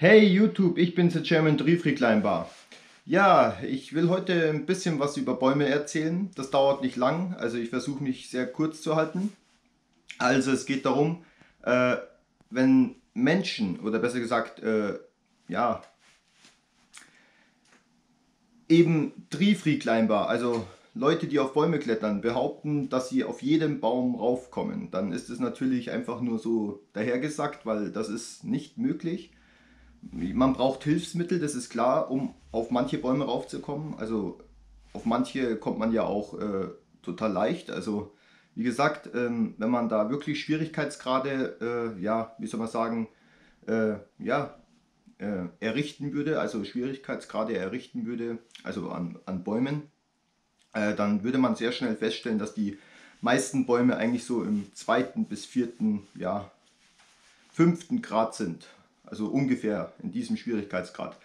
Hey YouTube, ich bin der Chairman Driefriedleinbar. Ja, ich will heute ein bisschen was über Bäume erzählen. Das dauert nicht lang, also ich versuche mich sehr kurz zu halten. Also es geht darum, äh, wenn Menschen, oder besser gesagt, äh, ja, eben Triefriedleinbar, also Leute, die auf Bäume klettern, behaupten, dass sie auf jedem Baum raufkommen, dann ist es natürlich einfach nur so dahergesagt, weil das ist nicht möglich. Man braucht Hilfsmittel, das ist klar, um auf manche Bäume raufzukommen. Also auf manche kommt man ja auch äh, total leicht. Also wie gesagt, ähm, wenn man da wirklich Schwierigkeitsgrade, äh, ja, wie soll man sagen, äh, ja, äh, errichten würde, also Schwierigkeitsgrade errichten würde, also an, an Bäumen, äh, dann würde man sehr schnell feststellen, dass die meisten Bäume eigentlich so im zweiten bis vierten, ja, fünften Grad sind. Also ungefähr in diesem Schwierigkeitsgrad.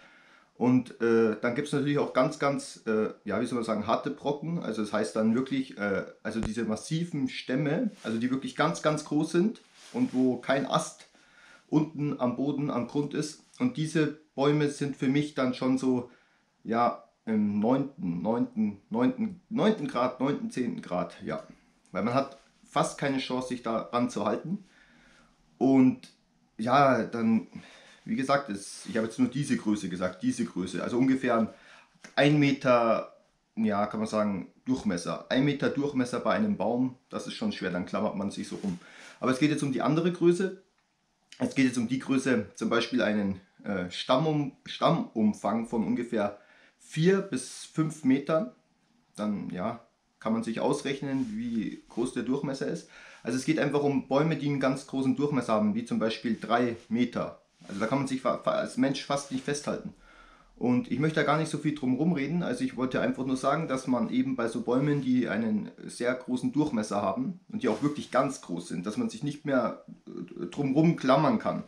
Und äh, dann gibt es natürlich auch ganz, ganz, äh, ja, wie soll man sagen, harte Brocken. Also das heißt dann wirklich, äh, also diese massiven Stämme, also die wirklich ganz, ganz groß sind und wo kein Ast unten am Boden, am Grund ist. Und diese Bäume sind für mich dann schon so, ja, im 9., 9., 9., 9. Grad, 9., 10. Grad, ja. Weil man hat fast keine Chance, sich daran zu halten. Und ja, dann, wie gesagt, ist, ich habe jetzt nur diese Größe gesagt, diese Größe. Also ungefähr ein Meter, ja, kann man sagen, Durchmesser. Ein Meter Durchmesser bei einem Baum, das ist schon schwer, dann klammert man sich so rum. Aber es geht jetzt um die andere Größe. Es geht jetzt um die Größe, zum Beispiel einen äh, Stammum, Stammumfang von ungefähr 4 bis 5 Metern. Dann ja, kann man sich ausrechnen, wie groß der Durchmesser ist. Also es geht einfach um Bäume, die einen ganz großen Durchmesser haben, wie zum Beispiel 3 Meter. Also da kann man sich als Mensch fast nicht festhalten. Und ich möchte da gar nicht so viel drum reden. Also ich wollte einfach nur sagen, dass man eben bei so Bäumen, die einen sehr großen Durchmesser haben und die auch wirklich ganz groß sind, dass man sich nicht mehr äh, drumherum klammern kann,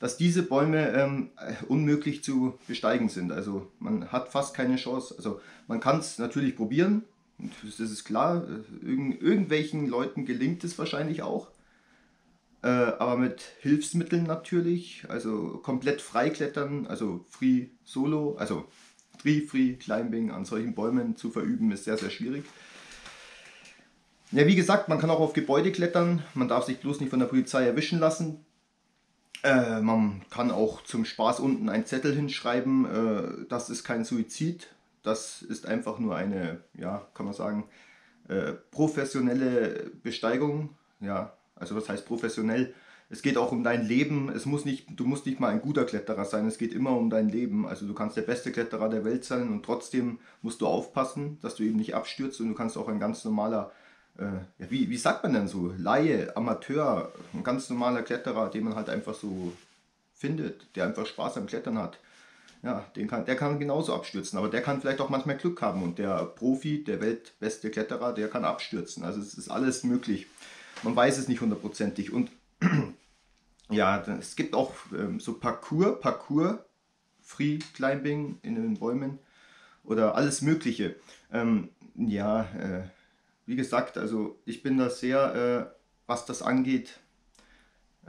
dass diese Bäume ähm, unmöglich zu besteigen sind. Also man hat fast keine Chance. Also man kann es natürlich probieren, das ist klar. Irgend, irgendwelchen Leuten gelingt es wahrscheinlich auch. Äh, aber mit Hilfsmitteln natürlich. Also komplett freiklettern, also Free Solo, also Free Free Climbing an solchen Bäumen zu verüben, ist sehr, sehr schwierig. Ja, wie gesagt, man kann auch auf Gebäude klettern. Man darf sich bloß nicht von der Polizei erwischen lassen. Äh, man kann auch zum Spaß unten einen Zettel hinschreiben, äh, das ist kein Suizid. Das ist einfach nur eine, ja, kann man sagen, äh, professionelle Besteigung. Ja, also was heißt professionell? Es geht auch um dein Leben. Es muss nicht, du musst nicht mal ein guter Kletterer sein. Es geht immer um dein Leben. Also du kannst der beste Kletterer der Welt sein und trotzdem musst du aufpassen, dass du eben nicht abstürzt und du kannst auch ein ganz normaler äh, wie, wie sagt man denn so, Laie, Amateur, ein ganz normaler Kletterer, den man halt einfach so findet, der einfach Spaß am Klettern hat. Ja, den kann, der kann genauso abstürzen, aber der kann vielleicht auch manchmal Glück haben und der Profi, der weltbeste Kletterer, der kann abstürzen. Also es ist alles möglich. Man weiß es nicht hundertprozentig. Und ja, es gibt auch ähm, so Parcours, Parcours, Free Climbing in den Bäumen oder alles Mögliche. Ähm, ja, äh, wie gesagt, also ich bin da sehr, äh, was das angeht,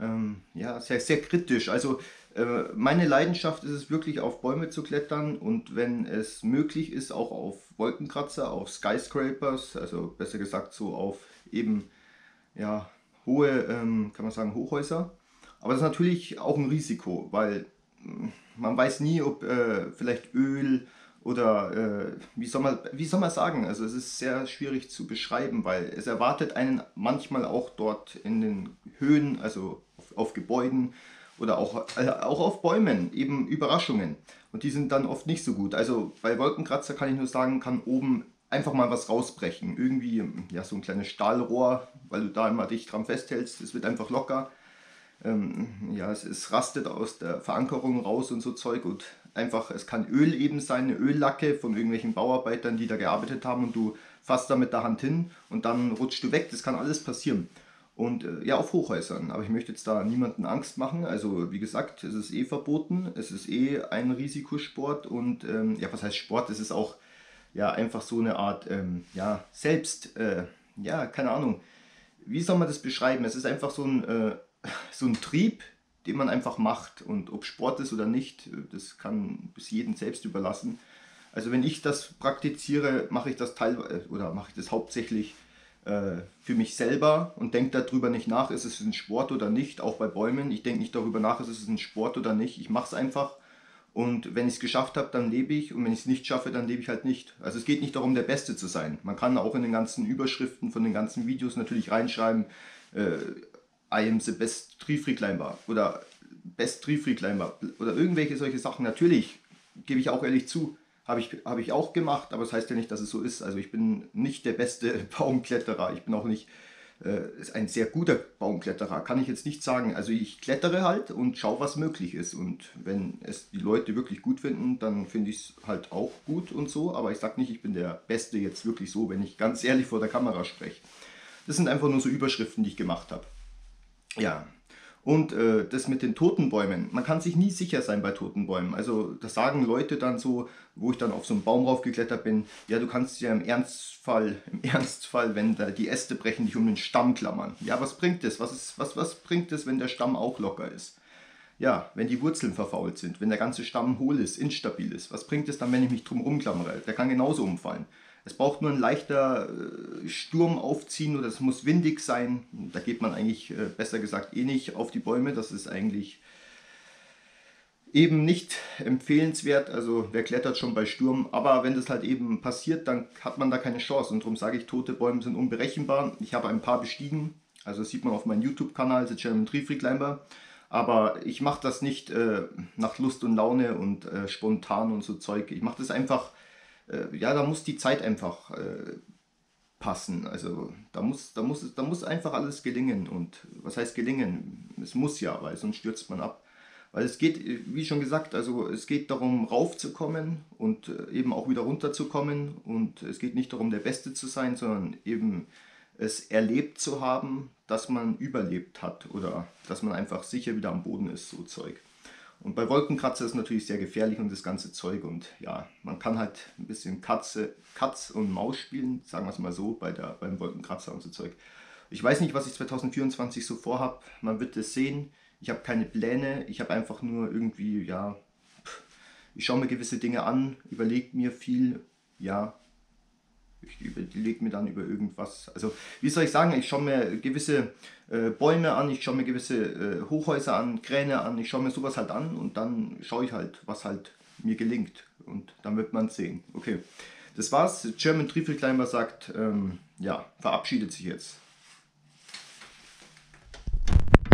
ähm, ja, sehr, sehr kritisch. Also meine Leidenschaft ist es wirklich auf Bäume zu klettern und wenn es möglich ist, auch auf Wolkenkratzer, auf Skyscrapers, also besser gesagt so auf eben ja, hohe, ähm, kann man sagen, Hochhäuser. Aber das ist natürlich auch ein Risiko, weil hm, man weiß nie, ob äh, vielleicht Öl oder äh, wie, soll man, wie soll man sagen, also es ist sehr schwierig zu beschreiben, weil es erwartet einen manchmal auch dort in den Höhen, also auf, auf Gebäuden oder auch, äh, auch auf Bäumen, eben Überraschungen. Und die sind dann oft nicht so gut. Also bei Wolkenkratzer kann ich nur sagen, kann oben einfach mal was rausbrechen. Irgendwie ja, so ein kleines Stahlrohr, weil du da immer dich dran festhältst, es wird einfach locker. Ähm, ja, es, es rastet aus der Verankerung raus und so Zeug und einfach, es kann Öl eben sein, eine Öllacke von irgendwelchen Bauarbeitern, die da gearbeitet haben und du fasst da mit der Hand hin und dann rutschst du weg. Das kann alles passieren. Und äh, ja, auf Hochhäusern. Aber ich möchte jetzt da niemanden Angst machen. Also wie gesagt, es ist eh verboten. Es ist eh ein Risikosport und ähm, ja, was heißt Sport? Es ist auch ja einfach so eine Art, ähm, ja, selbst, äh, ja, keine Ahnung. Wie soll man das beschreiben? Es ist einfach so ein, äh, so ein Trieb, den man einfach macht. Und ob Sport ist oder nicht, das kann bis jeden selbst überlassen. Also wenn ich das praktiziere, mache ich das teilweise oder mache ich das hauptsächlich äh, für mich selber und denke darüber nicht nach, ist es ein Sport oder nicht, auch bei Bäumen. Ich denke nicht darüber nach, ist es ein Sport oder nicht. Ich mache es einfach. Und wenn ich es geschafft habe, dann lebe ich. Und wenn ich es nicht schaffe, dann lebe ich halt nicht. Also es geht nicht darum, der Beste zu sein. Man kann auch in den ganzen Überschriften von den ganzen Videos natürlich reinschreiben, äh, I am the best tree climber oder best tree climber oder irgendwelche solche Sachen. Natürlich, gebe ich auch ehrlich zu, habe ich, hab ich auch gemacht, aber das heißt ja nicht, dass es so ist. Also ich bin nicht der beste Baumkletterer. Ich bin auch nicht äh, ein sehr guter Baumkletterer, kann ich jetzt nicht sagen. Also ich klettere halt und schaue, was möglich ist. Und wenn es die Leute wirklich gut finden, dann finde ich es halt auch gut und so. Aber ich sage nicht, ich bin der Beste jetzt wirklich so, wenn ich ganz ehrlich vor der Kamera spreche. Das sind einfach nur so Überschriften, die ich gemacht habe. Ja, und äh, das mit den Totenbäumen, man kann sich nie sicher sein bei Totenbäumen. Also das sagen Leute dann so, wo ich dann auf so einen Baum raufgeklettert bin, ja du kannst ja im Ernstfall, im Ernstfall, wenn da die Äste brechen, dich um den Stamm klammern. Ja, was bringt es? Was, was, was bringt es, wenn der Stamm auch locker ist? Ja, wenn die Wurzeln verfault sind, wenn der ganze Stamm hohl ist, instabil ist, was bringt es dann, wenn ich mich drum rumklammere? Der kann genauso umfallen. Es braucht nur ein leichter äh, Sturm aufziehen oder es muss windig sein. Da geht man eigentlich, äh, besser gesagt, eh nicht auf die Bäume. Das ist eigentlich eben nicht empfehlenswert. Also wer klettert schon bei Sturm. Aber wenn das halt eben passiert, dann hat man da keine Chance. Und darum sage ich, tote Bäume sind unberechenbar. Ich habe ein paar bestiegen. Also das sieht man auf meinem YouTube-Kanal, The German Tree Free Climber. Aber ich mache das nicht äh, nach Lust und Laune und äh, spontan und so Zeug. Ich mache das einfach äh, ja, da muss die Zeit einfach äh, passen. Also da muss, da, muss, da muss einfach alles gelingen. Und was heißt gelingen? Es muss ja, weil sonst stürzt man ab. Weil es geht, wie schon gesagt, also es geht darum, raufzukommen und äh, eben auch wieder runterzukommen. Und es geht nicht darum, der Beste zu sein, sondern eben es erlebt zu haben, dass man überlebt hat oder dass man einfach sicher wieder am Boden ist, so Zeug. Und bei Wolkenkratzer ist natürlich sehr gefährlich und das ganze Zeug. Und ja, man kann halt ein bisschen Katze, Katz und Maus spielen, sagen wir es mal so, bei der, beim Wolkenkratzer und so Zeug. Ich weiß nicht, was ich 2024 so vorhabe. Man wird es sehen. Ich habe keine Pläne. Ich habe einfach nur irgendwie, ja, ich schaue mir gewisse Dinge an, überlege mir viel, ja, ich überlege mir dann über irgendwas. Also, wie soll ich sagen, ich schaue mir gewisse äh, Bäume an, ich schaue mir gewisse äh, Hochhäuser an, Kräne an, ich schaue mir sowas halt an und dann schaue ich halt, was halt mir gelingt. Und dann wird man sehen. Okay, das war's. German Triefelclimber sagt, ähm, ja, verabschiedet sich jetzt.